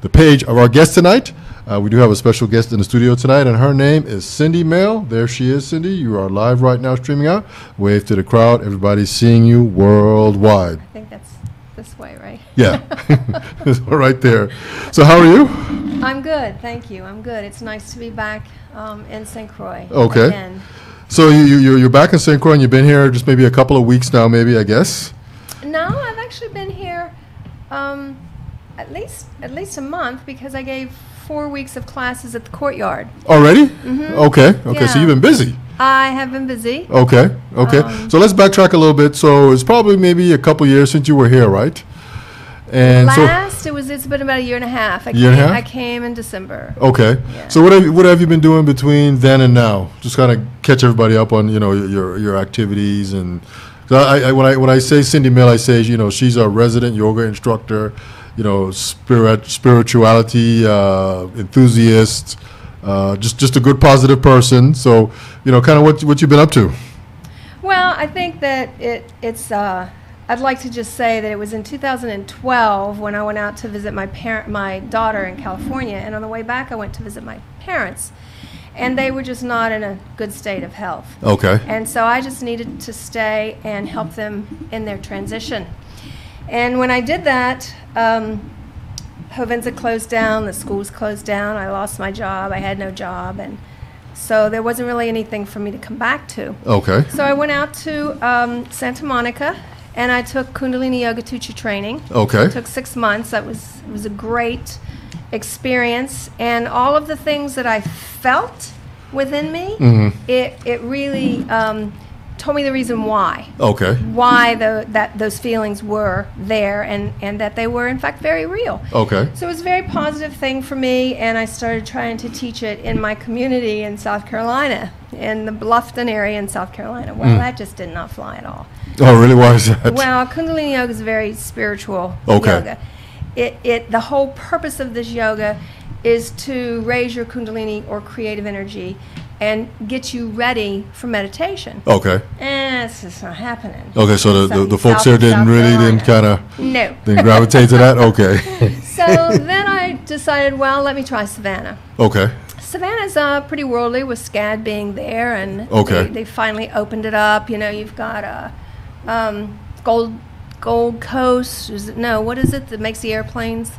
the page of our guest tonight. Uh, we do have a special guest in the studio tonight, and her name is Cindy Male. There she is, Cindy. You are live right now, streaming out. Wave to the crowd. Everybody's seeing you worldwide. I think that's this way, right? Yeah, right there. So, how are you? I'm good, thank you. I'm good. It's nice to be back um, in St. Croix. Okay. Again. So, you, you you're- you're back in St. Croix, and you've been here just maybe a couple of weeks now, maybe I guess. No, I've actually been here um, at least at least a month because I gave four weeks of classes at the courtyard. Already? Okay. Okay. So Mm-hmm. You've been busy. I have been busy. Okay, okay. Um, so let's backtrack a little bit. So it's probably maybe a couple years since you were here, right? And Last, it was it's been about a year and a half. I Year and a came, half? I came in December. okay. Yeah. So what have you, what have you been doing between then and now? Just kind of catch everybody up on you know your your activities and. I, I when I when I say Cindy Male, I say you know she's a resident yoga instructor, you know spirit spirituality uh, enthusiast, uh, just just a good positive person. So you know kind of what what you've been up to. Well, I think that it, it's, uh, I'd like to just say that it was in 2012 when I went out to visit my parent, my daughter in California, and on the way back I went to visit my parents, and they were just not in a good state of health. Okay. And so I just needed to stay and help them in their transition. And when I did that, um, Hovensa closed down, the schools closed down, I lost my job, I had no job, and so there wasn't really anything for me to come back to. Okay. So I went out to um, Santa Monica and I took Kundalini Yoga teacher training. Okay. It took six months. That was it was a great experience, and all of the things that I felt within me, Mm-hmm. it it really um, told me the reason why Okay. why the, that those feelings were there and and that they were in fact very real. Okay. So it was a very positive thing for me, and I started trying to teach it in my community in South Carolina, in the Bluffton area in South Carolina. Well, hmm. that just did not fly at all. Oh, really? Why is that? Well, Kundalini yoga is very spiritual Okay. yoga. It, it, the whole purpose of this yoga is to raise your Kundalini or creative energy and get you ready for meditation. Okay. Eh, it's just not happening. Okay, so the, the, the folks there didn't really didn't kind of No. didn't gravitate to that. Okay. So then I decided, well, let me try Savannah. okay. Savannah's uh, pretty worldly with SCAD being there, and Okay. they, they finally opened it up. You know, you've got a um, Gold Gold Coast. Is it, no, what is it that makes the airplanes?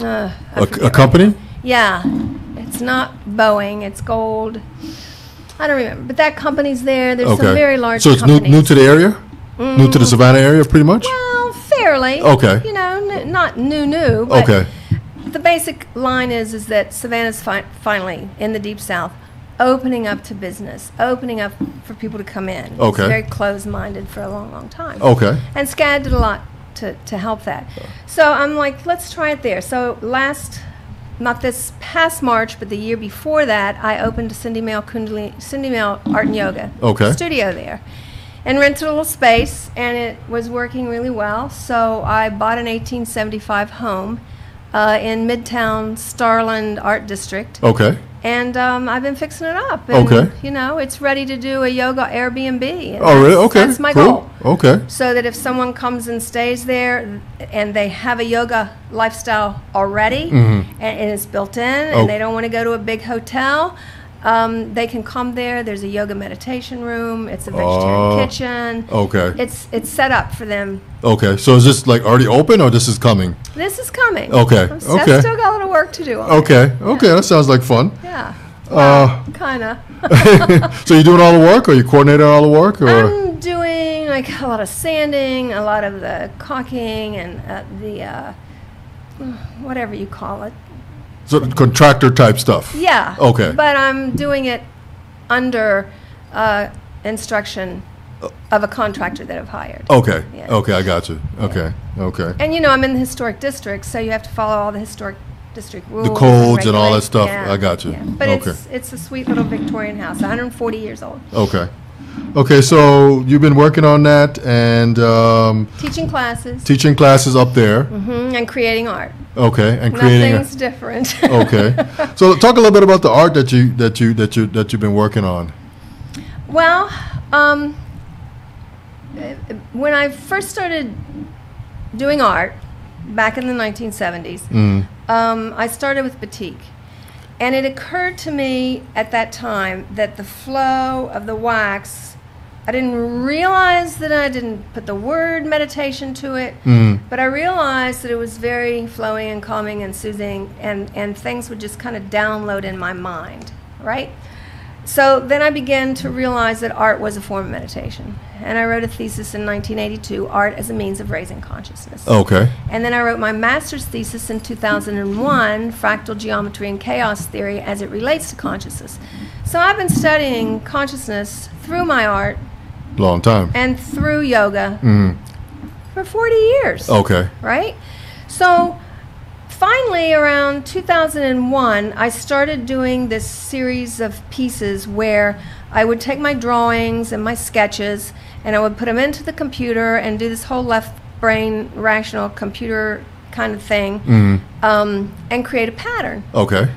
Uh, A, a company? Yeah, it's not Boeing. It's Gold. I don't remember, but that company's there. There's Okay. some very large. So it's new companies. new to the area, new to the mm. Savannah area, pretty much. Well, fairly. Okay. You know, n- not new, new. But Okay. The basic line is is that Savannah's fi- finally in the deep south, opening up to business, opening up for people to come in. It's Okay. very closed-minded for a long, long time. Okay. And SCAD did a lot to, to help that. Uh. So I'm like, let's try it there. So last, not this past March, but the year before that, I opened a Cindy Male Kundalini, Cindy Male Art and Yoga Okay. studio there. And rented a little space, and it was working really well. So I bought an 1875 home uh, in Midtown Starland Art District, Okay. and um, I've been fixing it up. And, Okay. You know, it's ready to do a yoga Airbnb. Oh, really? Okay. That's my cool. goal Okay. so that if someone comes and stays there and they have a yoga lifestyle already and, and it's built in Mm-hmm. Oh. and they don't want to go to a big hotel, um, they can come there. There's a yoga meditation room. It's a vegetarian Oh. kitchen. Okay. It's it's set up for them. Okay. So is this like already open or this is coming? This is coming. Okay, I'm, okay. I've still got a little work to do. On it. Okay. Okay. That sounds like fun. Yeah. Uh, Kinda. so you're doing all the work, or you coordinating all the work, or I'm doing like a lot of sanding, a lot of the caulking, and uh, the uh, whatever you call it. So contractor type stuff? Yeah. Okay. But I'm doing it under uh, instruction of a contractor that I've hired. Okay. Yeah. Okay. I got you. Okay. Okay. And you know, I'm in the historic district, so you have to follow all the historic district rules. The codes and all that stuff. Yeah, I got you. yeah. But Okay. it's it's a sweet little Victorian house, 140 years old. Okay. Okay. So you've been working on that and um, Teaching classes teaching classes up there. mhm, and creating art. Okay. And creating. a- Nothing's different. Okay. So talk a little bit about the art that you that you that you that you've been working on. Well, um, when I first started doing art, back in the 1970s. Mm. Um, I started with batik. And it occurred to me at that time that the flow of the wax, I didn't realize that I didn't put the word meditation to it, Mm. but I realized that it was very flowing and calming and soothing, and, and things would just kind of download in my mind, right? So then I began to realize that art was a form of meditation. And I wrote a thesis in 1982 Art as a Means of Raising Consciousness. Okay. And then I wrote my master's thesis in 2001, Fractal Geometry and Chaos Theory as it relates to consciousness. So I've been studying consciousness through my art Long time. and through yoga Mm. for 40 years, Okay. right? So finally, around 2001, I started doing this series of pieces where I would take my drawings and my sketches and I would put them into the computer and do this whole left brain rational computer kind of thing Mm. um, and create a pattern Okay.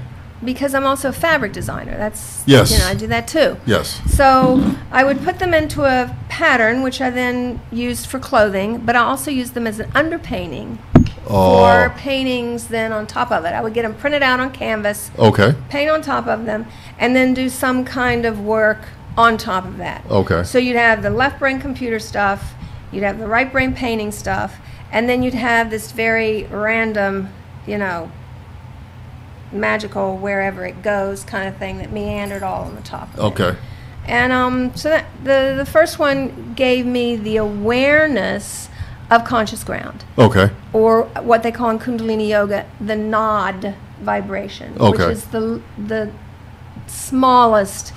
because I'm also a fabric designer. That's Yes. you know I do that too. Yes. So I would put them into a pattern, which I then used for clothing, but I also used them as an underpainting for Oh. paintings. Then on top of it, I would get them printed out on canvas, Okay. paint on top of them, and then do some kind of work on top of that. Okay. So you'd have the left brain computer stuff, you'd have the right brain painting stuff, and then you'd have this very random, you know, magical wherever it goes kind of thing that meandered all on the top. Of it. Okay. And um, so that, the the first one gave me the awareness of conscious ground, Okay. or what they call in Kundalini yoga the nod vibration, Okay. which is the the smallest,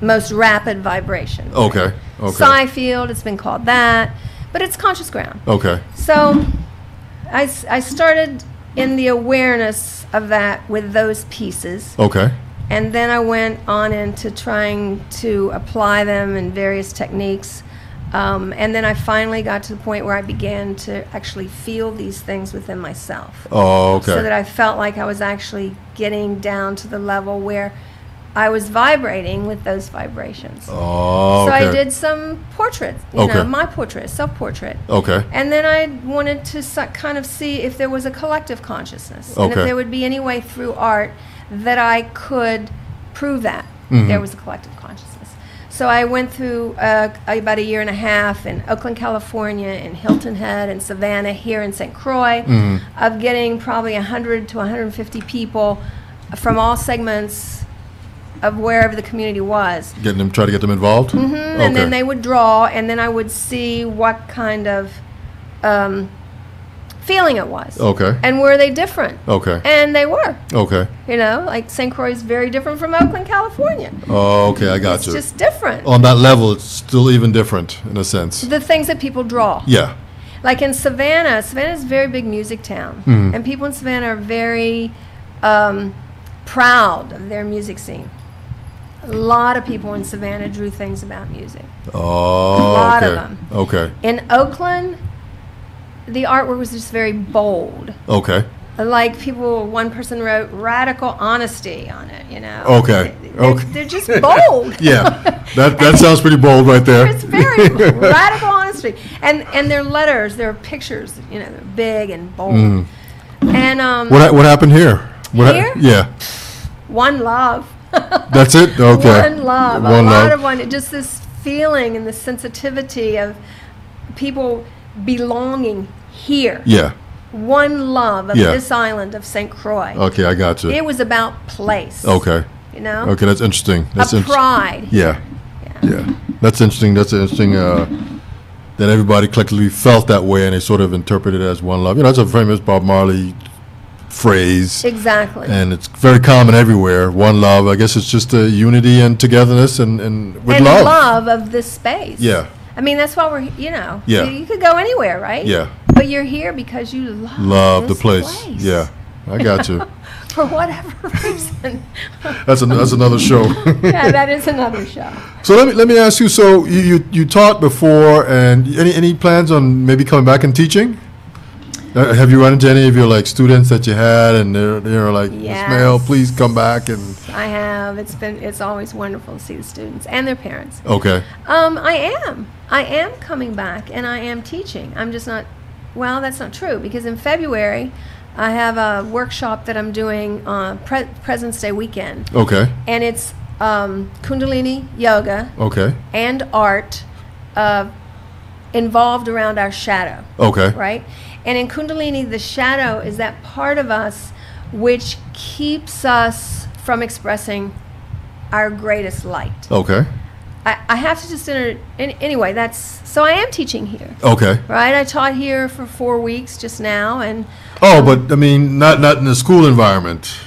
most rapid vibration. Okay. Okay. Psi field, it's been called that, but it's conscious ground. Okay. So I, s- I started in the awareness of that with those pieces. Okay. And then I went on into trying to apply them in various techniques. Um, and then I finally got to the point where I began to actually feel these things within myself. Oh, okay. So that I felt like I was actually getting down to the level where I was vibrating with those vibrations. oh, So. I did some portraits, you Okay. know, my portrait, self portrait. Okay. And then I wanted to so- kind of see if there was a collective consciousness. And if there would be any way through art that I could prove that Mhm. there was a collective consciousness. So I went through uh, about a year and a half in Oakland, California, in Hilton Head, and Savannah, here in St. Croix, Mhm. of getting probably 100 to 150 people from all segments of wherever the community was. Getting them, try to get them involved. hmm Okay. And then they would draw, and then I would see what kind of um, feeling it was. Okay. And were they different? Okay. And they were. Okay. You know, like St. Croix is very different from Oakland, California. Oh, okay. I got It's you. It's just different. On that level, it's still even different in a sense. The things that people draw. Yeah. Like in Savannah, Savannah is a very big music town. Mhm. And people in Savannah are very um, proud of their music scene. A lot of people in Savannah drew things about music. Oh, a lot of them. Okay. In Oakland, the artwork was just very bold. Okay. Like people, one person wrote radical honesty on it, you know. Okay, They're, okay. they're just bold. Yeah. That that sounds pretty bold right there. It's very radical honesty, and and their letters, their pictures, you know, they're big and bold. Mm. And um, What what happened here? What ha- Here? yeah. one love. That's it. Okay. One love. a One lot love. of one. Just this feeling and the sensitivity of people belonging here. Yeah. One love of Yeah. this island of St. Croix. Okay, I got you. It was about place. Okay. You know? Okay, that's interesting. That's a int- pride. Yeah. Yeah. Yeah. That's interesting. That's interesting. Uh, that everybody collectively felt that way and they sort of interpreted it as one love. You know, that's a famous Bob Marley phrase. Exactly. And it's very common everywhere. One love. I guess it's just a unity and togetherness and, and with and love. love of this space. Yeah. I mean, that's why we're, you know, Yeah. you, you could go anywhere, right? Yeah. But you're here because you love, Love the this place. Yeah. I got you. For whatever reason. That's an, that's another show. yeah, that is another show. So let me let me ask you. So you, you, you taught before, and any any plans on maybe coming back and teaching? Uh, have you run into any of your like students that you had, and they're they're like, Yes. Male, please come back and I have. It's been. It's always wonderful to see the students and their parents. okay, Um, I am. I am coming back, and I am teaching. I'm just not Well, that's not true because in February, I have a workshop that I'm doing on Pre- President's Day weekend, Okay. and it's um, Kundalini yoga Okay. and art uh, involved around our shadow, Okay. right? And in Kundalini, the shadow is that part of us which keeps us from expressing our greatest light. Okay. I, I have to just enter, anyway, that's so I am teaching here. Okay. Right, I taught here for four weeks just now, and Oh, but I mean, not not in the school environment.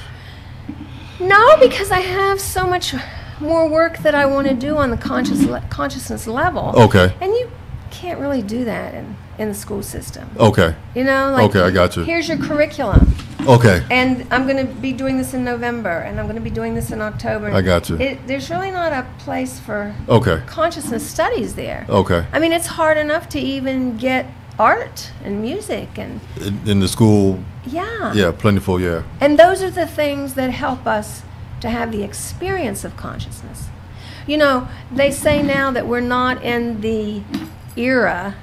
no, because I have so much more work that I want to do on the conscious le- consciousness level. Okay. and you can't really do that in in the school system. Okay. You know, like Okay, I got you. Here's your curriculum, Okay. and I'm going to be doing this in November, and I'm going to be doing this in October. I got you. It, there's really not a place for Okay. consciousness studies there. Okay. I mean, it's hard enough to even get art and music and In, in the school, yeah. yeah, plentiful. Yeah. And those are the things that help us to have the experience of consciousness. You know, they say now that we're not in the era,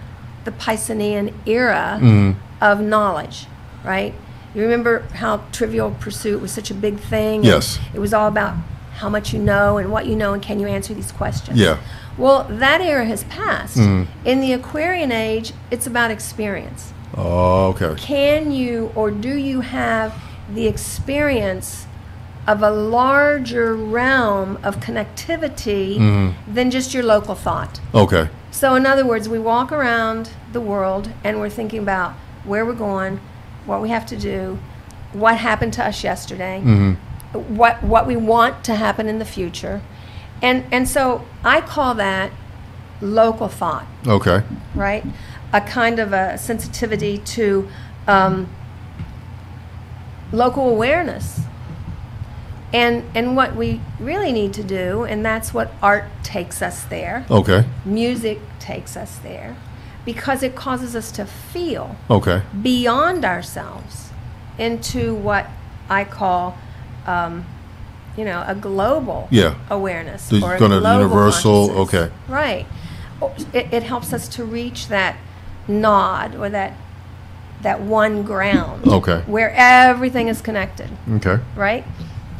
the Piscean era Mhm. of knowledge, right? You remember how Trivial Pursuit was such a big thing? Yes. It was all about how much you know and what you know and can you answer these questions. Yeah. Well, that era has passed. Mhm. In the Aquarian age, it's about experience Oh, okay. can you or do you have the experience of a larger realm of connectivity Mhm. than just your local thought? Okay. So, in other words, we walk around the world and we're thinking about where we're going, what we have to do, what happened to us yesterday, hmm what, what we want to happen in the future. And, and so I call that local thought Okay. right? A kind of a sensitivity to um, local awareness. And, and what we really need to do, and that's what art takes us there, Okay. music takes us there, because it causes us to feel Okay. beyond ourselves into what I call, um, you know, a global Yeah. awareness The or a global universal- okay. Right. It, it helps us to reach that nod or that that one ground. Okay. Where everything is connected, Okay. right?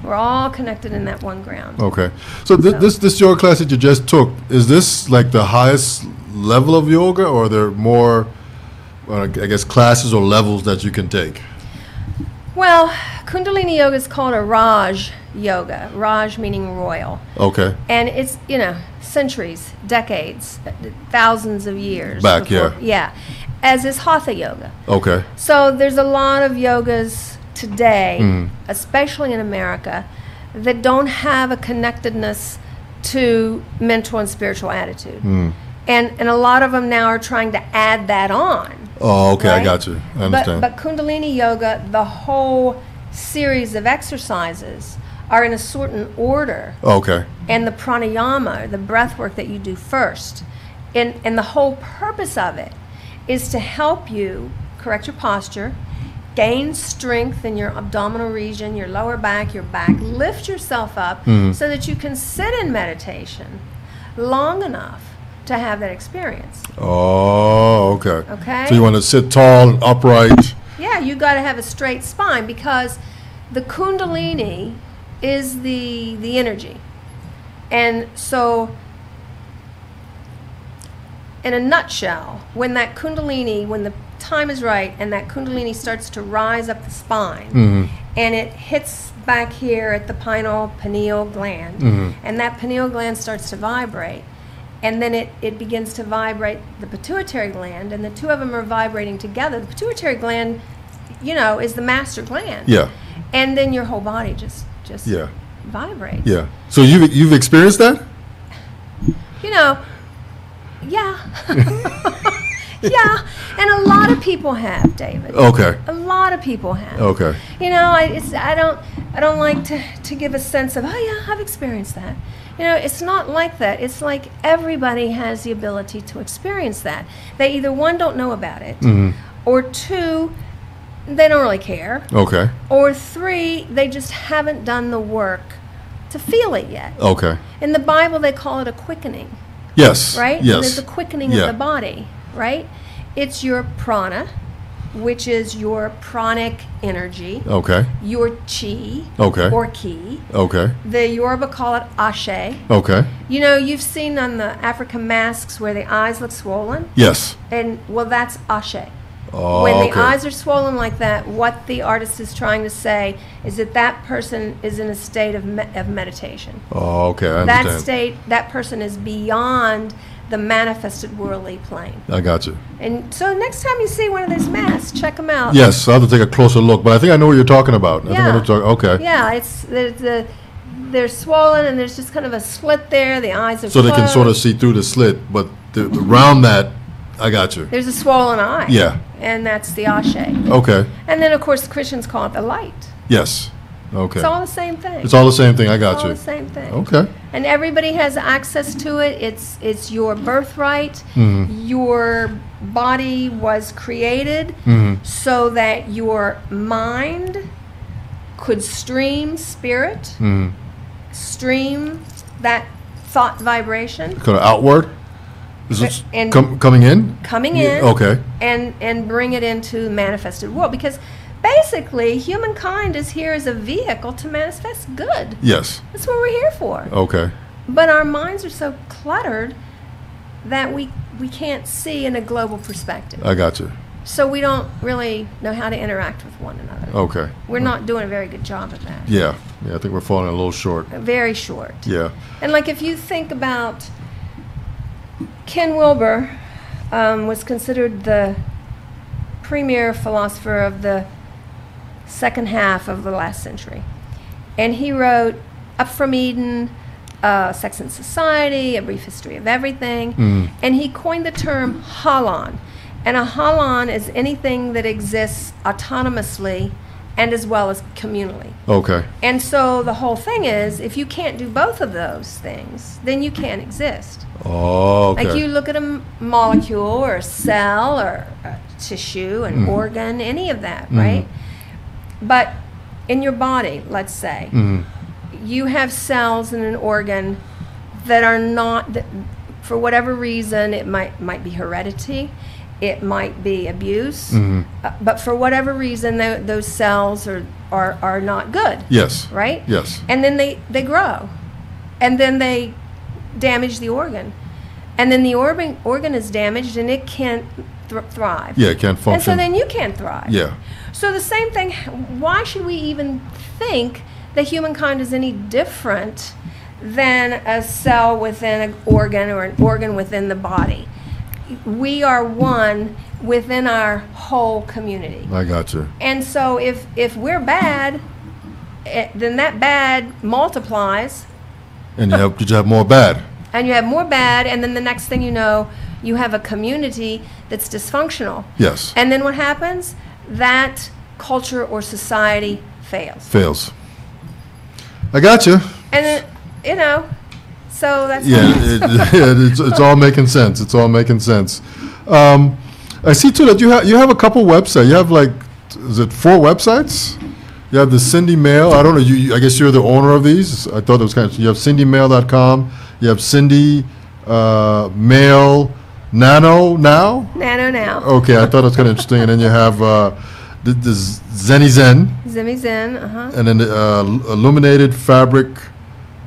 We're all connected in that one ground. Okay. So th- So- this this yoga class that you just took is this like the highest level of yoga, or are there more, well, I guess, classes or levels that you can take? Well, Kundalini yoga is called a Raj yoga. Raj meaning royal. Okay. and it's you know centuries decades thousands of years Back, yeah. yeah as is hatha yoga Okay. so there's a lot of yogas today Mhm. especially in america that don't have a connectedness to mental and spiritual attitude Mm. and and a lot of them now are trying to add that on Oh, okay. I got you. I But, understand. but Kundalini Yoga, the whole series of exercises are in a certain order okay. and the pranayama, the breath work that you do first. And, and the whole purpose of it is to help you correct your posture, gain strength in your abdominal region, your lower back, your back, lift yourself up Mhm. so that you can sit in meditation long enough to have that experience. Oh, okay. Okay? So you want to sit tall and upright. Yeah, you got to have a straight spine because the kundalini is the the energy. And so in a nutshell, when that kundalini, when the time is right and that kundalini starts to rise up the spine Mhm. and it hits back here at the pineal pineal gland Mhm. and that pineal gland starts to vibrate and then it, it begins to vibrate the pituitary gland and the two of them are vibrating together the pituitary gland you know is the master gland Yeah. and then your whole body just just Yeah. vibrates Yeah. So you've you've experienced that? you know yeah yeah and a lot of people have david Okay. a lot of people have Okay. You know, I, it's, I don't, I don't like to, to give a sense of, oh yeah, I've experienced that. You know, it's not like that. It's like everybody has the ability to experience that. They either one don't know about it, Mhm. or two, they don't really care, Okay. or three, they just haven't done the work to feel it yet. Okay. In the Bible, they call it a quickening, Yes. right? Yes. There's a quickening Yeah. of the body, right? It's your prana, which is your pranic energy, Okay. your chi, Okay. or ki. Okay. The Yoruba call it ashe. Okay. You know, you've seen on the African masks where the eyes look swollen, Yes. and well, that's ashe. Oh, when the okay. eyes are swollen like that, what the artist is trying to say is that that person is in a state of, me- of meditation. Oh, okay. That state, that person is beyond the manifested worldly plane. I got you. And so next time you see one of those masks, check them out. Yes, I'll have to take a closer look, but I think I know what you're talking about. I think I know Yeah. what you're talking- okay. Yeah, it's the, the they're swollen and there's just kind of a slit there. The eyes are So they can sort of see through the slit, but the, around that, I got you. There's a swollen eye. Yeah. And that's the ashe. Okay. And then of course Christians call it the light. Yes. Okay. It's all the same thing. It's all the same thing. I It's got all you. the same thing. Okay. And everybody has access to it. It's it's your birthright. Mm-hmm. Your body was created Mhm. so that your mind could stream spirit, Mm. stream that thought vibration Kind of outward. Is it and- com- coming in? coming Yeah, in Okay. and and bring it into manifested world because basically humankind is here as a vehicle to manifest good. Yes. That's what we're here for. Okay. But our minds are so cluttered that we we can't see in a global perspective. I got you. So we don't really know how to interact with one another. Okay. We're not doing a very good job of that. Yeah. Yeah. I think we're falling a little short. Very short. Yeah. And like if you think about Ken Wilber um, was considered the premier philosopher of the second half of the last century. And he wrote Up from Eden, uh, Sex and Society, A Brief History of Everything. Mhm. And he coined the term holon. And a holon is anything that exists autonomously and as well as communally. Okay. And so the whole thing is if you can't do both of those things, then you can't exist. Oh, okay. Like you look at a m- molecule or a cell or a tissue, an Mhm. organ, any of that, Mhm. right? But in your body, let's say, Mhm. you have cells in an organ that are not that for whatever reason it might might be heredity it might be abuse Mhm. uh, but for whatever reason tho- those cells are, are are not good Yes. right Yes. and then they they grow and then they damage the organ and then the organ organ is damaged and it can't thr thrive Yeah. It can't function. and so then you can't thrive yeah. so the same thing, why should we even think that humankind is any different than a cell within an organ or an organ within the body? We are one within our whole community. I got you. And so if, if we're bad, eh, then that bad multiplies And you have, did you have more bad? and you have more bad and then the next thing you know, you have a community that's dysfunctional. Yes. And then what happens? That culture or society fails. Fails. I got you. And then, you know, so that's Yeah, it, yeah it's, it's all making sense. It's all making sense. Um, I see too that you have you have a couple websites. You have like, is it four websites? You have the Cindy Male. I don't know. You, you- I guess you're the owner of these. I thought it was kind of. You have CindyMale.com. You have Cindy uh, Male Nano now. Nano now. Okay, I thought it was kind of interesting. And then you have uh, the, the Zenny Zen, Zemi Zen, uh huh. and then the uh, illuminated fabric.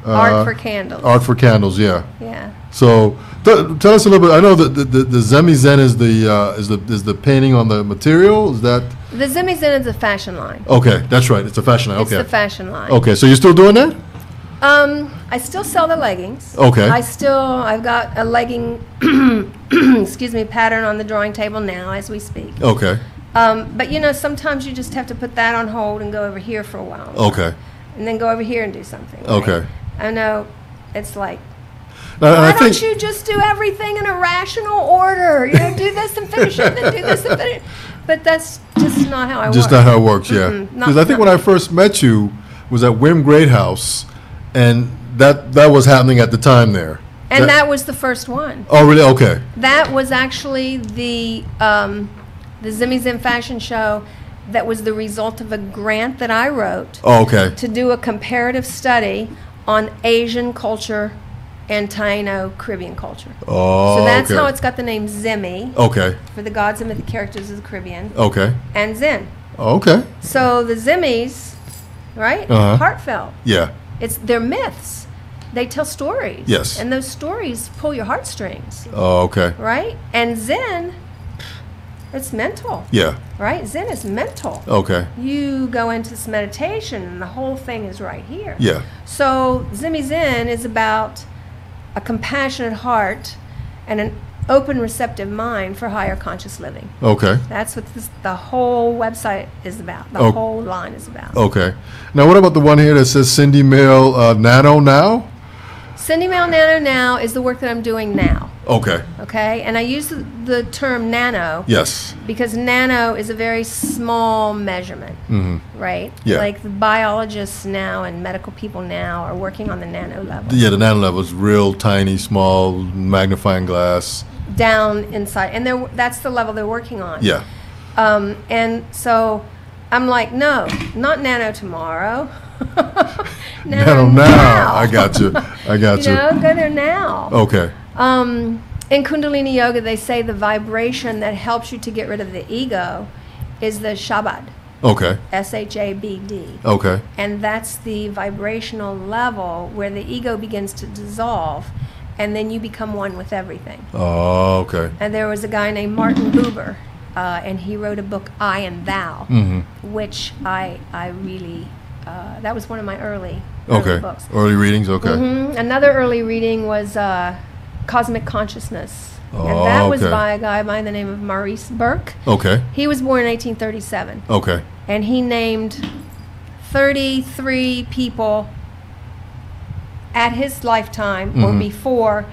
Uh, Art for candles. Art for candles. Yeah. Yeah. So tell us a little bit. I know that the, the, the Zemi Zen is the uh, is the is the painting on the material. Is that The Zemi Zen is a fashion line. okay? That's right. It's a fashion line. It's Okay. the fashion line. Okay. So you're still doing that? Um, I still sell the leggings. Okay. I still, I've got a legging, excuse me, pattern on the drawing table now as we speak. Okay. Um, but you know, sometimes you just have to put that on hold and go over here for a while. Okay. And then go over here and do something. right? Okay. I know it's like, why I don't you just do everything in a rational order? You know, do this and finish it, then do this and finish it. But that's just not how I just work. not how it works. Yeah. Mm-mm, not- Because I think when I first met you was at Whim Great House, and that that was happening at the time there. and that was the first one. Oh really? Okay. That was actually the um, the Zemi Zen fashion show that was the result of a grant that I wrote Oh okay. to do a comparative study on Asian culture and Taino Caribbean culture. Oh, so that's okay. how it's got the name Zemi Okay. for the gods and mythic characters of the Caribbean Okay. and Zen. Okay. So the Zemis, right? Uh-huh. Heartfelt. Yeah. It's they're myths. They tell stories. Yes. And those stories pull your heartstrings, Oh, okay. right? And Zen, it's mental, Yeah. right? Zen is mental. Okay. You go into this meditation, and the whole thing is right here. Yeah. So Zemi Zen is about a compassionate heart and an open, receptive mind for higher conscious living. Okay. That's what this, the whole website is about. The Oh. whole line is about. Okay. Now, what about the one here that says Cindy Male uh, Nano now? Cindy Male Nano now is the work that I'm doing now. Okay. Okay, and I use the, the term nano Yes. because nano is a very small measurement, mm-hmm. right? Yeah. Like the biologists now and medical people now are working on the nano level, Yeah, the nano level is real tiny, small, magnifying glass. Down inside, and they're, that's the level they're working on. Yeah. Um, and so I'm like, no, not nano tomorrow. Nano now. I got you. I got you you. know, go there now. Okay. Um, in Kundalini Yoga, they say the vibration that helps you to get rid of the ego is the Shabad, Okay. S H A B D. Okay. And that's the vibrational level where the ego begins to dissolve and then you become one with everything. Oh, okay. And there was a guy named Martin Buber, uh, and he wrote a book, I and Thou, Mm-hmm. which I, I really, uh, that was one of my early, early Okay. books. Early readings. Okay. Mhm. Another early reading was uh, Cosmic Consciousness. Oh, and that was okay. by a guy by the name of Maurice Bucke. Okay. He was born in 1837, Okay. and he named 33 people at his lifetime or Mhm. before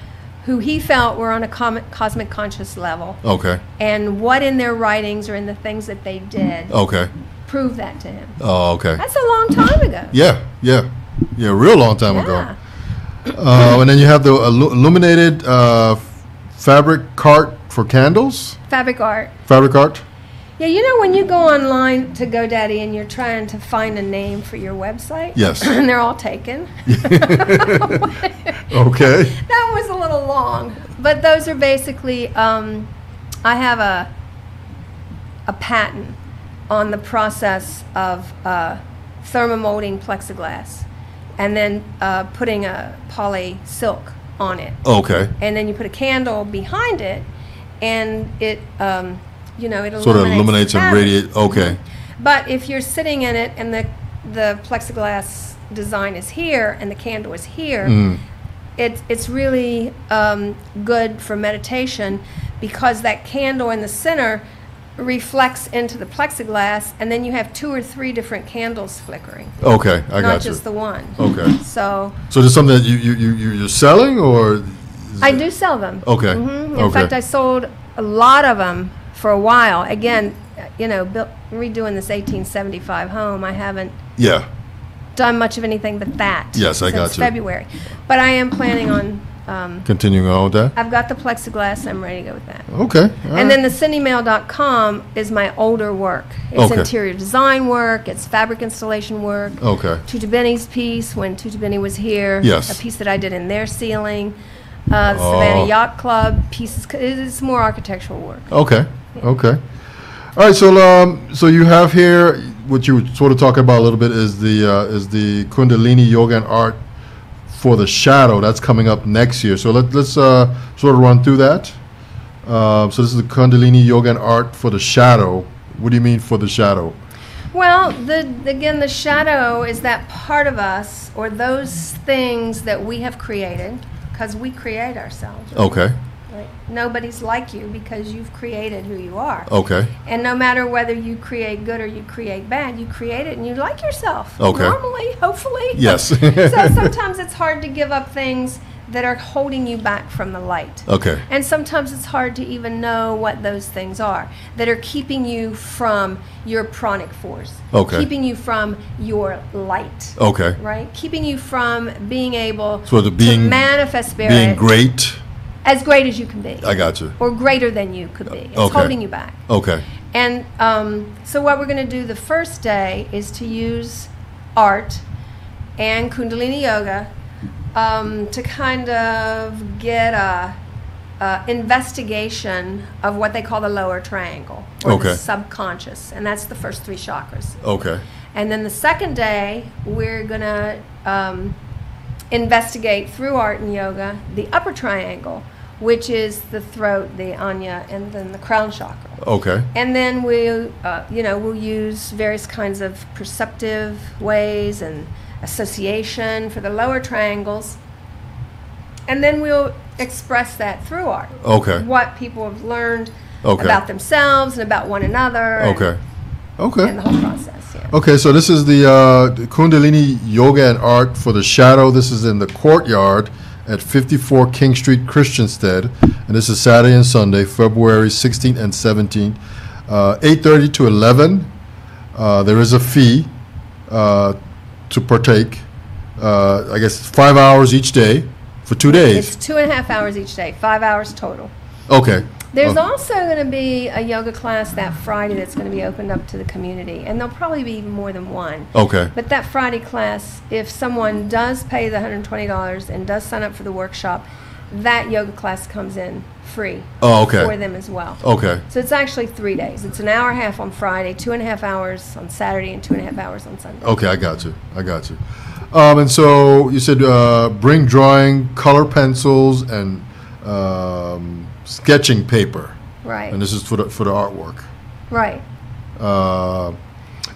who he felt were on a com- cosmic conscious level. Okay. And what in their writings or in the things that they did Okay. proved that to him. Oh, okay. That's a long time ago. Yeah. Yeah. Yeah. Real long time Yeah. ago. Uh, and then you have the illuminated uh, fabric cart for candles. Fabric art. Fabric cart. Yeah, you know when you go online to GoDaddy and you're trying to find a name for your website? Yes. and they're all taken. Okay. that was a little long. But those are basically, um, I have a, a patent on the process of uh, thermomolding plexiglass and then uh, putting a poly silk on it. Okay. And then you put a candle behind it and it, um, you know, it Sort of illuminates illuminates and fabric. radiate. Okay. But if you're sitting in it and the the plexiglass design is here and the candle is here, Mm. it, it's really um, good for meditation because that candle in the center reflects into the plexiglass, and then you have two or three different candles flickering, Okay. I got you. Not just the one. Okay. So So is something that you you you you- you're selling or? I do sell them. Okay. hmm In Okay. fact, I sold a lot of them for a while. Again, you know, built, redoing this 1875 home, I haven't Yeah. done much of anything but that. Yes, I since got you. February, but I am planning on. Um, Continuing on with that. I've got the plexiglass. I'm ready to go with that. Okay. all And right. then the cindymale.com is my older work. It's Okay. interior design work. It's fabric installation work. Okay. Tuta Benny's piece when Tuta Benny was here. Yes. A piece that I did in their ceiling. Uh, the Savannah Oh. Yacht Club pieces. It's more architectural work. Okay. Okay. All right. So um, so you have here what you were sort of talking about a little bit is the uh, is the Kundalini Yoga and Art for the Shadow that's coming up next year. So let, let's uh, sort of run through that. Uh, so this is the Kundalini Yoga and Art for the Shadow. What do you mean for the Shadow? Well, the again, the shadow is that part of us, or those things that we have created, because we create ourselves. Okay. Right? Nobody's like you because you've created who you are. Okay. And no matter whether you create good or you create bad, you create it and you like yourself. Okay. Normally, hopefully. Yes. so sometimes it's hard to give up things that are holding you back from the light. Okay. And sometimes it's hard to even know what those things are that are keeping you from your pranic force. Okay. Keeping you from your light. Okay. Right? Keeping you from being able So the to manifest spirit being great. As great as you can be. I got you. or greater than you could be. It's Okay. holding you back. Okay. And um, so, what we're going to do the first day is to use art and Kundalini Yoga um, to kind of get a, a investigation of what they call the lower triangle or Okay. the subconscious, and that's the first three chakras. Okay. And then the second day, we're gonna um, investigate through art and yoga the upper triangle, which is the throat, the anya, and then the crown chakra. Okay. And then we, uh, you know, we'll use various kinds of perceptive ways and association for the lower triangles. And then we'll express that through art. Okay. What people have learned Okay. about themselves and about one another. and- Okay. Okay. And the whole process, yeah. Okay, so this is the uh, the Kundalini Yoga and Art for the Shadow. This is in the courtyard at 54 King Street, Christiansted, and this is Saturday and Sunday, February 16th and 17th, uh, 8:30 to 11. Uh, there is a fee uh, to partake. Uh, I guess five hours each day for two days. It's two and a half hours each day, five hours total. Okay. There's Oh, also going to be a yoga class that Friday that's going to be opened up to the community, and there'll probably be even more than one. Okay. But that Friday class, if someone does pay the $120 and does sign up for the workshop, that yoga class comes in free Oh, for them as well. Okay. So it's actually three days. It's an hour and a half on Friday, two and a half hours on Saturday, and two and a half hours on Sunday. Okay, I got you. I got you. Um, and so you said uh, bring drawing, color pencils, and um, sketching paper. Right, And this is for the for the artwork. right. Uh,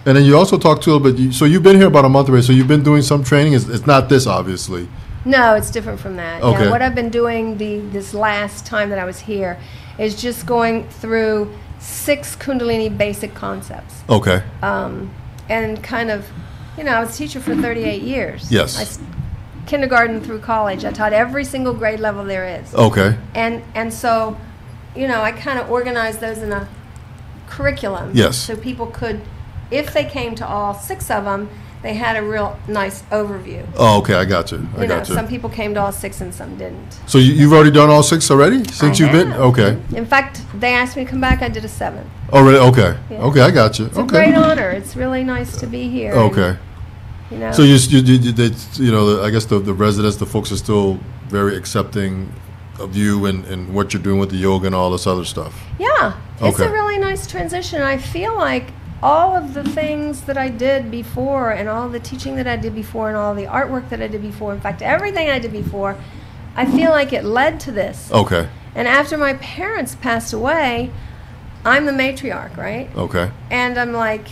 and then you also talked to a little bit. So you've been here about a month already. So you've been doing some training. It's, it's not this, obviously. No, it's different from that. Okay. Yeah, what I've been doing the this last time that I was here is just going through six Kundalini basic concepts, Okay. um, and kind of, you know, I was a teacher for 38 years. Yes. I kindergarten through college, I taught every single grade level there is, Okay. and and so, you know, I kind of organized those in a curriculum. Yes. So people could, if they came to all six of them, they had a real nice overview. Oh, okay. I got you. I You know, got you. some people came to all six and some didn't. so you, you've already done all six already since I you've been. Okay. In fact, they asked me to come back. I did a seven. Oh, really? Okay. Yeah. Okay. I got you. It's a great honor. It's really nice to be here. Okay. You know, So you, you, you, they, you know, the- I guess the, the residents, the folks are still very accepting of you and, and what you're doing with the yoga and all this other stuff. yeah, it's a really nice transition. I feel like all of the things that I did before, and all the teaching that I did before, and all the artwork that I did before, in fact, everything I did before, I feel like it led to this. Okay. And after my parents passed away, I'm the matriarch, right? Okay. And I'm like,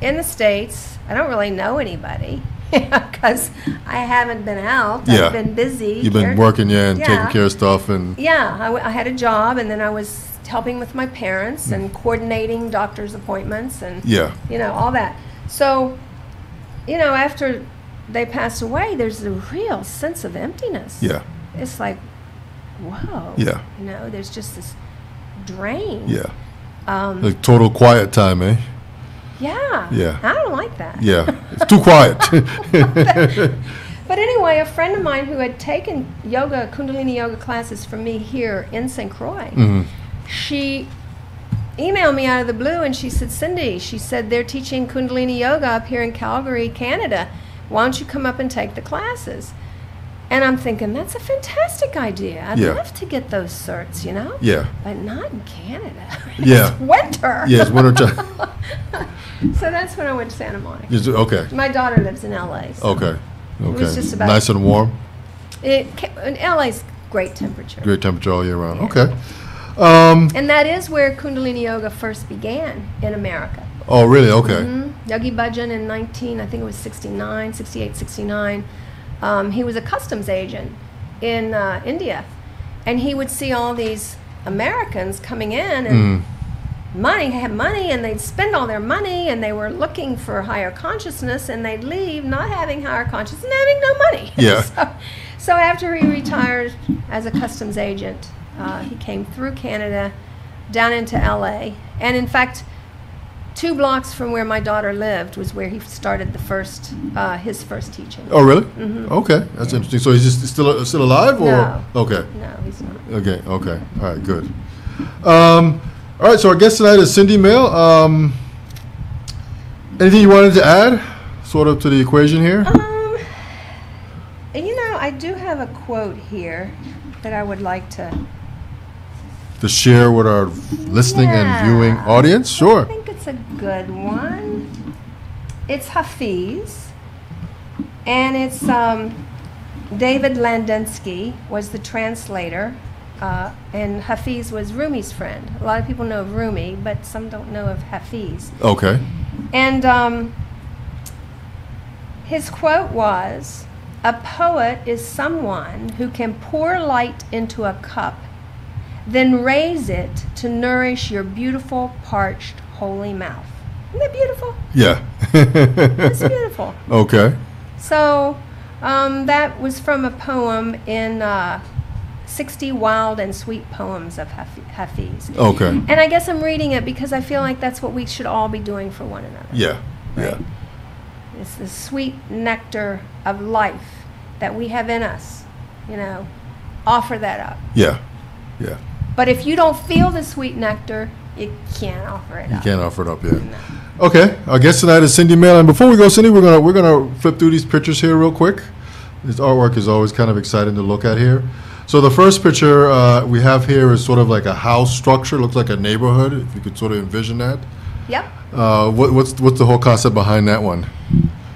in the States, I don't really know anybody because I haven't been out. Yeah. I've been busy. You've been working, yeah, and taking care of stuff and, Yeah, I, w- I had a job and then I was helping with my parents and coordinating doctor's appointments and, yeah. you know, all that. So, you know, after they pass away, there's a real sense of emptiness. Yeah. It's like, whoa. Yeah. You know, there's just this drain. Yeah. Um, Like total quiet time, eh? Yeah. Yeah. I don't like that. Yeah. It's too quiet. But anyway, a friend of mine who had taken yoga, Kundalini yoga classes from me here in St. Croix, Mhm. she emailed me out of the blue and she said, Cindy, she said, they're teaching Kundalini yoga up here in Calgary, Canada. Why don't you come up and take the classes? And I'm thinking, that's a fantastic idea. I'd Yeah. love to get those certs, you know? Yeah. But not in Canada. Yeah. it's winter. Yes, winter time. so that's when I went to Santa Monica. Is it- Okay. My daughter lives in LA. So Okay. Okay. was just about- nice and warm. It, in LA's great temperature. Great temperature all year round. Yeah. Okay. Um, And that is where Kundalini Yoga first began in America. oh, really? Okay. Mhm. Yogi Bhajan in 19, I think it was 69, 68, 69. Um, he was a customs agent in uh, India. And he would see all these Americans coming in and Mm. money, had money, and they'd spend all their money, and they were looking for higher consciousness, and they'd leave not having higher consciousness and having no money. Yeah. so, so after he retired as a customs agent, uh, he came through Canada down into LA, and in fact, two blocks from where my daughter lived was where he started the first, uh, his first teaching. Oh, really? Mhm. Okay, that's interesting. So he's just still still alive, or No. okay, No, he's not. okay, okay. All right, good. Um, all right. So our guest tonight is Cindy Male. Um, anything you wanted to add, sort of, to the equation here? Um, you know, I do have a quote here that I would like to. To share with our listening and viewing Yeah. audience? I Sure. A good one. It's Hafiz, and it's um, David Ladinsky was the translator, uh, and Hafiz was Rumi's friend. A lot of people know of Rumi, but some don't know of Hafiz. Okay. And um, his quote was A poet is someone who can pour light into a cup, then raise it to nourish your beautiful, parched, holy mouth. Isn't that beautiful? Yeah. It's beautiful. okay. So um, that was from a poem in uh, 60 Wild and Sweet Poems of Hafi- Hafiz. Okay. And I guess I'm reading it because I feel like that's what we should all be doing for one another. Yeah. Yeah. It's the sweet nectar of life that we have in us. You know, offer that up. Yeah. Yeah. But if you don't feel the sweet nectar, you can't offer it You up. can't offer it up yet. Okay, our guest tonight is Cindy Male, and before we go, Cindy, we're gonna we're gonna flip through these pictures here real quick. This artwork is always kind of exciting to look at here. So the first picture uh, we have here is sort of like a house structure, looks like a neighborhood, if you could sort of envision that. Yep. Uh, what, what's what's the whole concept behind that one?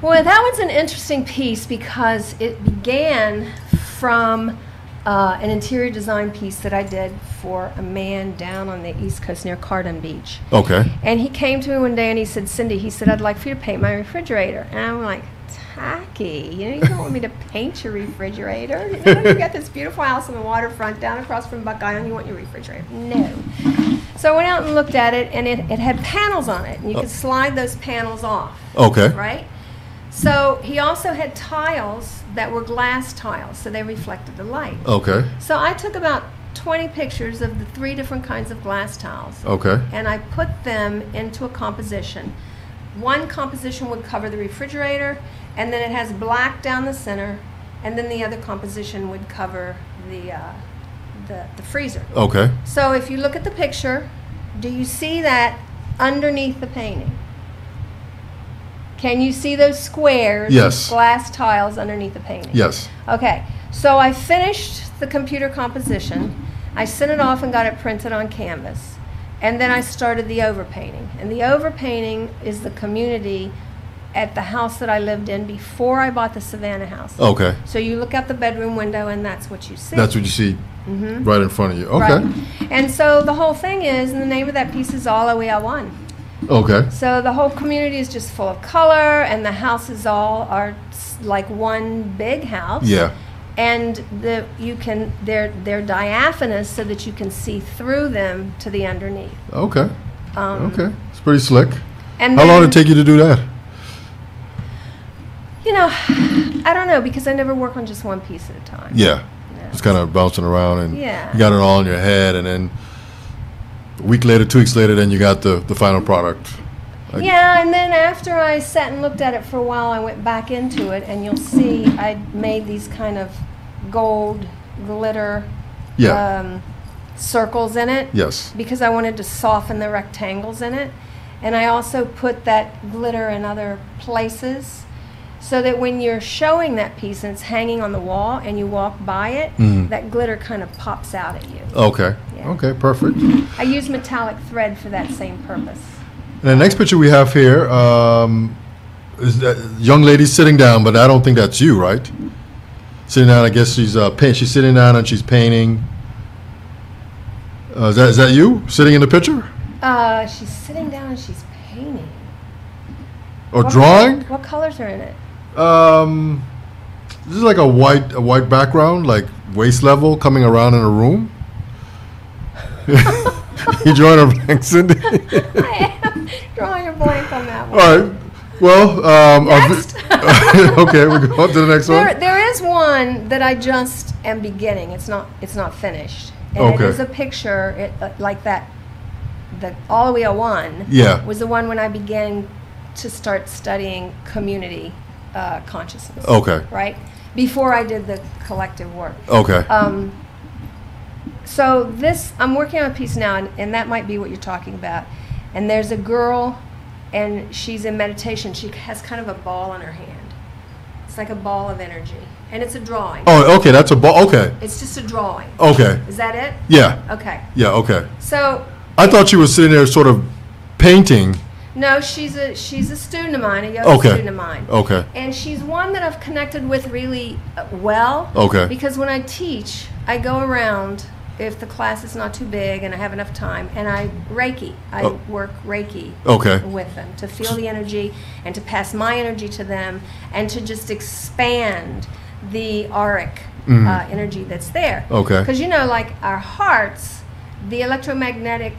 Well, that one's an interesting piece because it began from uh, an interior design piece that I did for a man down on the East Coast near Cardin Beach. Okay. And he came to me one day and he said, Cindy, he said, I'd like for you to paint my refrigerator. And I'm like, tacky. You know, you don't want me to paint your refrigerator. You know, you've got this beautiful house on the waterfront down across from Buckeye and you want your refrigerator. No. So I went out and looked at it and it, it had panels on it. And you oh. could slide those panels off Okay. right? So he also had tiles that were glass tiles, so they reflected the light. Okay. So I took about 20 pictures of the three different kinds of glass tiles, Okay. and I put them into a composition. One composition would cover the refrigerator, and then it has black down the center, and then the other composition would cover the, uh, the, the freezer. Okay. So if you look at the picture, do you see that underneath the painting? Can you see those squares? Yes. Glass tiles underneath the painting? Yes. Okay, so I finished the computer composition. I sent it off and got it printed on canvas. And then I started the overpainting. And the overpainting is the community at the house that I lived in before I bought the Savannah house. Okay. So you look out the bedroom window and that's what you see. That's what you see mm-hmm. right in front of you. Okay. Right. And so the whole thing is, and the name of that piece is All We Are One. Okay. So the whole community is just full of color, and the houses all are like one big house. Yeah. And the you can they're they're diaphanous so that you can see through them to the underneath. Okay. Um, Okay. It's pretty slick. And How long did it take you to do that? You know, I don't know because I never work on just one piece at a time. Yeah. Yeah. Just kind of bouncing around and Yeah. you got it all in your head and then a week later, two weeks later, then you got the, the final product. Yeah, and then after I sat and looked at it for a while, I went back into it, and you'll see I made these kind of gold glitter Yeah. um, circles in it yes. because I wanted to soften the rectangles in it. And I also put that glitter in other places so that when you're showing that piece and it's hanging on the wall and you walk by it, Mhm. that glitter kind of pops out at you. Okay. Yeah. Okay, perfect. I use metallic thread for that same purpose. And the next picture we have here um, is that young lady sitting down, but I don't think that's you, right? Sitting down, I guess she's uh, paint. She's sitting down and she's painting. Uh, is that is that you sitting in the picture Uh, she's sitting down and she's painting. or What drawing? col- what colors are in it? Um, this is like a white a white background, like waist level, coming around in a room. you drawing a blank, Cindy? I am drawing a blank on that All one. right. Well, um, Next. okay, we go on to the next There, one. there is one that I just am beginning. It's not, it's not finished. And Okay. it is a picture, it, uh, like that, the All the Way One. Yeah. Was the one when I began to start studying community uh, consciousness. Okay. Right? Before I did the collective work. Okay. Um, so this, I'm working on a piece now, and, and that might be what you're talking about. And there's a girl, and she's in meditation. She has kind of a ball in her hand. It's like a ball of energy, and it's a drawing. Oh, okay, that's a ball, okay, It's just a drawing. okay, Is that it? yeah, Okay. yeah, okay. So I thought she was sitting there sort of painting, no, she's a she's a student of mine, a yoga Okay. student of mine. okay, And she's one that I've connected with really uh, well. Okay. Because when I teach, I go around if the class is not too big and I have enough time, and I Reiki. I Oh. work Reiki okay, with them to feel the energy and to pass my energy to them and to just expand the auric uh, energy that's there. Mm-hmm. Okay. Because you know, like our hearts, the electromagnetic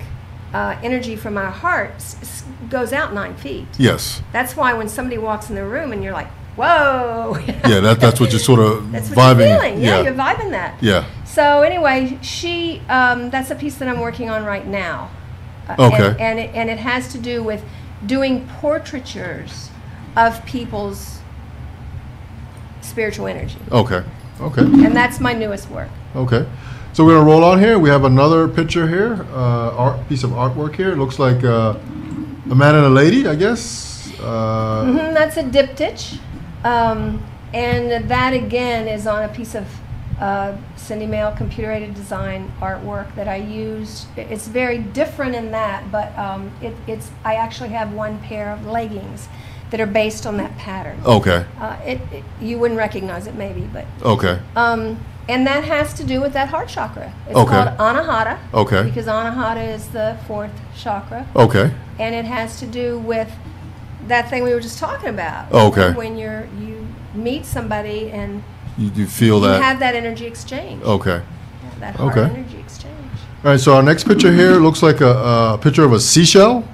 uh, energy from our hearts s- goes out nine feet. yes. That's why when somebody walks in the room and you're like, whoa. Yeah, that, that's what you're sort of That's what vibing. you're feeling. Yeah, you're vibing that. yeah, So anyway, she um, that's a piece that I'm working on right now. Uh, Okay. And, and, it, and it has to do with doing portraitures of people's spiritual energy. okay, okay, And that's my newest work. okay. So we're gonna roll on here. We have another picture here, uh, art piece of artwork here. It looks like uh, a man and a lady, I guess. Uh, Mhm, that's a diptych. Um, and that again is on a piece of uh, Cindy Male computer aided design artwork that I used. It's very different in that, but um, it, it's I actually have one pair of leggings that are based on that pattern. Okay, Uh, it, it you wouldn't recognize it maybe, but okay, um, and that has to do with that heart chakra. It's Okay. called Anahata. Okay. Because Anahata is the fourth chakra okay, and it has to do with that thing we were just talking about. Okay. When you're you meet somebody and you, you feel that you that? have that energy exchange. Okay. Yeah, that heart Okay. energy exchange. All right, so our next picture here looks like a, a picture of a seashell.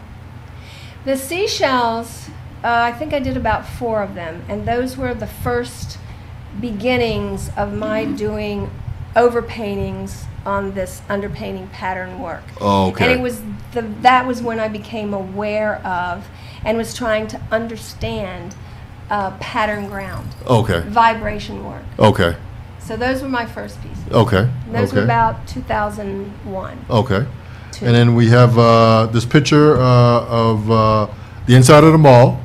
The seashells, uh, I think I did about four of them, and those were the first beginnings of my doing overpaintings on this underpainting pattern work. Oh, okay. And it was the, that was when I became aware of and was trying to understand uh, pattern ground, Okay, vibration work. okay, So those were my first pieces. okay, And those were about 2001. okay. Two. And then we have uh, this picture uh, of uh, the inside of the mall.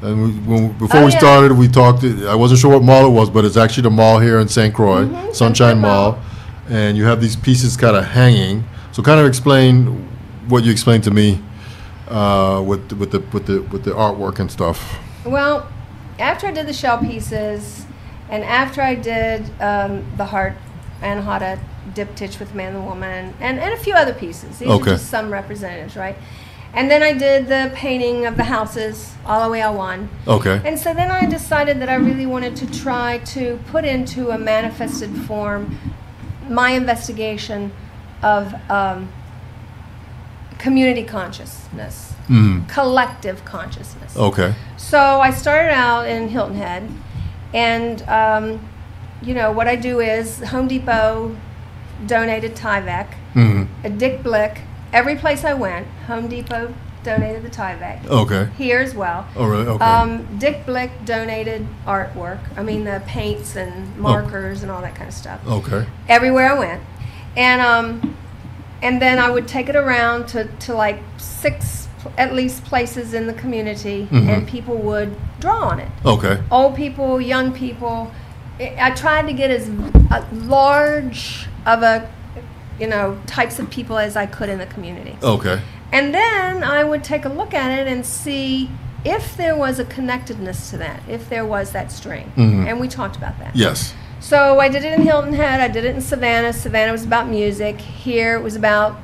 And we, when, before Oh, we yeah. started, we talked. I wasn't sure what mall it was, but it's actually the mall here in St. Croix, Mhm, Sunshine Sunshine Mall. Mall. And you have these pieces kind of hanging. So, kind of explain what you explained to me uh, with with the with the with the artwork and stuff. Well, after I did the shell pieces, and after I did um, the heart and to diptych with man and woman, and, and a few other pieces. These Okay. are just some representatives, right? And then I did the painting of the houses all the way I won. Okay. And so then I decided that I really wanted to try to put into a manifested form my investigation of um, community consciousness, Mm. collective consciousness. Okay. So I started out in Hilton Head, and um, you know what I do is Home Depot donated Tyvek, Mm. a Dick Blick. Every place I went, Home Depot donated the Tyvek. Okay. Here as well. Oh, really? Okay. Um, Dick Blick donated artwork. I mean the paints and markers and all that kind of stuff. okay. Everywhere I went, and um, and then I would take it around to, to like six at least places in the community, Mhm. and people would draw on it. Okay. Old people, young people. I tried to get as large of a you know types of people as I could in the community. Okay. And then I would take a look at it and see if there was a connectedness to that, if there was that string. Mhm. And we talked about that. Yes. So I did it in Hilton Head, I did it in Savannah. Savannah was about music. Here it was about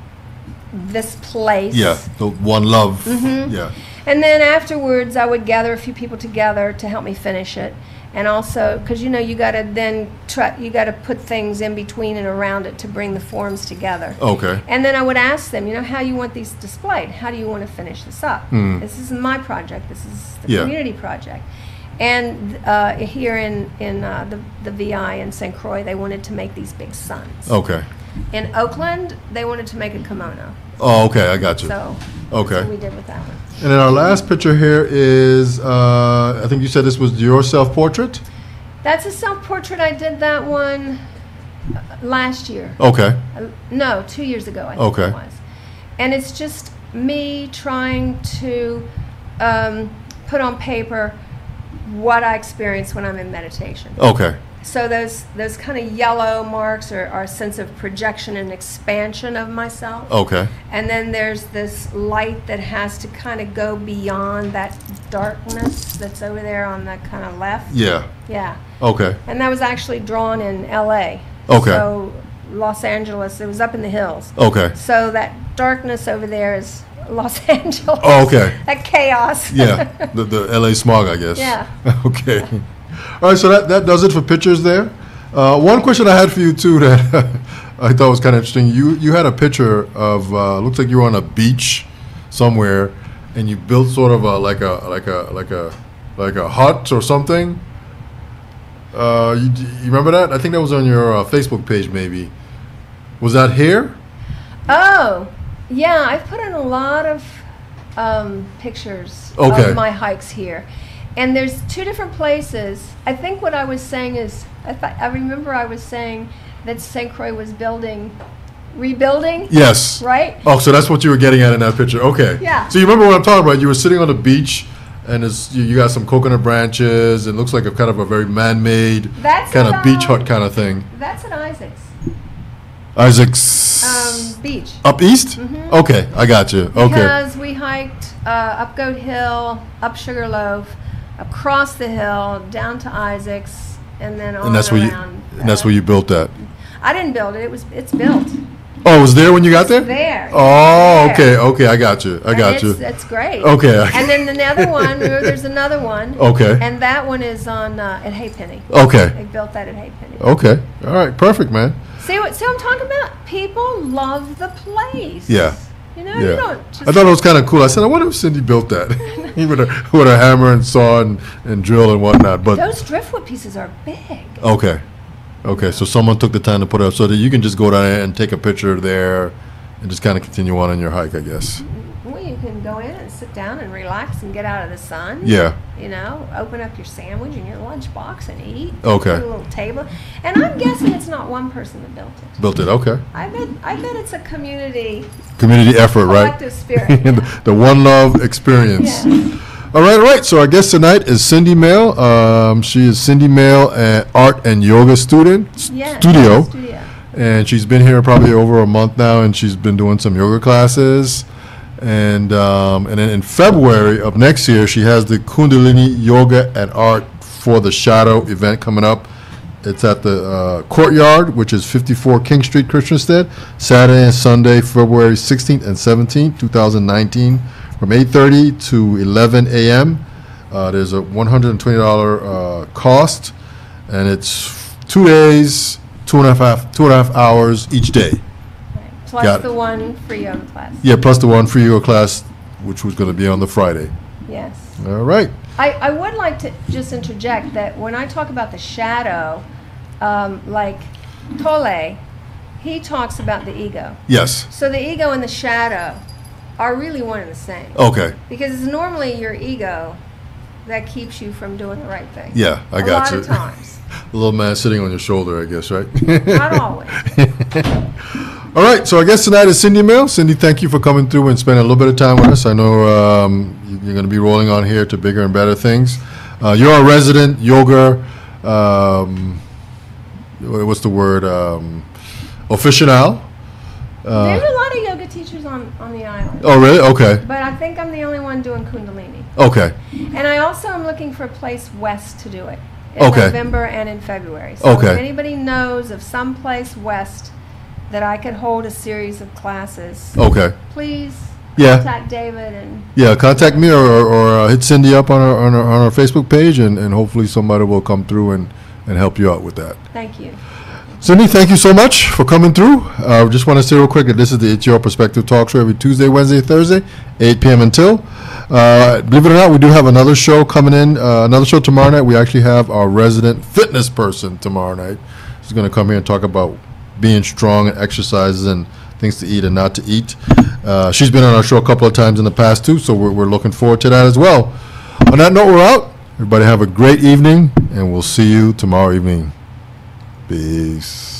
this place. Yeah. The one love. Mm-hmm. Yeah. And then afterwards, I would gather a few people together to help me finish it. And also, because you know, you got to then try, you got to put things in between and around it to bring the forms together. Okay. And then I would ask them, you know, how you want these displayed? How do you want to finish this up? Hmm. This isn't my project. This is the Yeah. community project. And uh, here in in uh, the the VI in St. Croix, they wanted to make these big suns. Okay. In Oakland, they wanted to make a kimono. Oh, okay. I got you. So Okay. that's what we did with that one. And then our last picture here is, uh, I think you said this was your self-portrait? That's a self portrait. I did that one uh, last year. Okay. Uh, No, two years ago, I think Okay. it was. And it's just me trying to um, put on paper what I experience when I'm in meditation. Okay. So those those kind of yellow marks are, are a sense of projection and expansion of myself. Okay. And then there's this light that has to kind of go beyond that darkness that's over there on the kind of left. Yeah. Yeah. Okay. And that was actually drawn in LA. Okay. So Los Angeles, it was up in the hills. Okay. So that darkness over there is Los Angeles. Oh, okay. That chaos. Yeah. The, the LA smog, I guess. Yeah. Okay. All right. So that, that does it for pictures there. Uh, one question I had for you too that I thought was kind of interesting. You you had a picture of uh, looks like you were on a beach somewhere, and you built sort of a like a like a like a like a hut or something. Uh, you, you remember that? I think that was on your uh, Facebook page, maybe. Was that here? Oh, yeah. I've put in a lot of um, pictures Okay. of my hikes here. And there's two different places. I think what I was saying is, I, th- I remember I was saying that St. Croix was building, rebuilding, Yes. right? Oh, so that's what you were getting at in that picture. Okay. Yeah. So you remember what I'm talking about? You were sitting on the beach, and it's, you, you got some coconut branches. It looks like a kind of a very man-made That's kind of beach hut kind of thing. That's at Isaac's Isaac's um, Beach. up east. Okay, I got you. Okay. Because we hiked uh, up Goat Hill, up Sugarloaf, across the hill, down to Isaac's, and then on And that's where you, and that's where you built that. I didn't build it. It was. It's built. Oh, it was there when you got there? There. Oh, There. okay, okay, I got you. I got it's, you. That's great. Okay. And then another one. There's another one. Okay. And that one is on uh, at Ha'Penny. Okay. They built that at Ha'Penny. Okay. All right. Perfect, man. See what? See what I'm talking about? People love the place. Yeah. You know, Yeah. you. I thought it was kind of cool. I said, I wonder if Cindy built that with a with a hammer and saw and, and drill and whatnot. But those driftwood pieces are big. okay, okay. So someone took the time to put it up so that you can just go down there and take a picture there, and just kind of continue on on your hike, I guess. Well, you can go in and sit down and relax and get out of the sun. Yeah. You know, open up your sandwich and your lunchbox and eat. Okay. A little table. And I'm guessing it's not one person that built it. Built it. Okay. I bet I bet it's a community Community effort, right? collective spirit. the, the one love experience. Yeah. All right, all right. So our guest tonight is Cindy Male. Um, she is Cindy Male, an art and yoga student Yeah, studio. Studio. and she's been here probably over a month now, and she's been doing some yoga classes. And um, and then in February of next year, she has the Kundalini Yoga and Art for the Shadow event coming up. It's at the uh, Courtyard, which is 54 King Street, Christiansted, Saturday and Sunday, February 16th and 17th, 2019, from 8:30 to 11 a.m. Uh, there's a $120 uh, cost, and it's two days, two and a half, two and a half hours each day. Plus Got it. the one free yoga class. Yeah, plus the one free yoga class, which was going to be on the Friday. Yes. All right. I, I would like to just interject that when I talk about the shadow, um, like Tolle, he talks about the ego. Yes. So the ego and the shadow are really one and the same. Okay. Because it's normally your ego that keeps you from doing the right thing. Yeah, I a got lot you. of times. The little man sitting on your shoulder, I guess, right? Not always. All right, so I guess tonight is Cindy Male. Cindy, thank you for coming through and spending a little bit of time with us. I know um, you- you're going to be rolling on here to bigger and better things. Uh, you're a resident yoga, um, what's the word, um. There's Uh, a lot of yoga teachers on, on the island. oh, really? Okay. But I think I'm the only one doing Kundalini. Okay. And I also am looking for a place west to do it. In Okay. November and in February. So Okay. if anybody knows of some place west that I could hold a series of classes, Okay. please Yeah. contact David and Yeah, contact me or, or uh, hit Cindy up on our, on our, on our Facebook page, and, and hopefully somebody will come through and, and help you out with that. thank you. Cindy, thank you so much for coming through. Uh, just want to say real quick that this is the It's Your Perspective Talk Show every Tuesday, Wednesday, Thursday, 8 p.m. until. Uh, believe it or not, we do have another show coming in, uh, another show tomorrow night. We actually have our resident fitness person tomorrow night. She's going to come here and talk about being strong and exercises and things to eat and not to eat. Uh, she's been on our show a couple of times in the past, too, so we're, we're looking forward to that as well. On that note, we're out. Everybody have a great evening, and we'll see you tomorrow evening. Peace.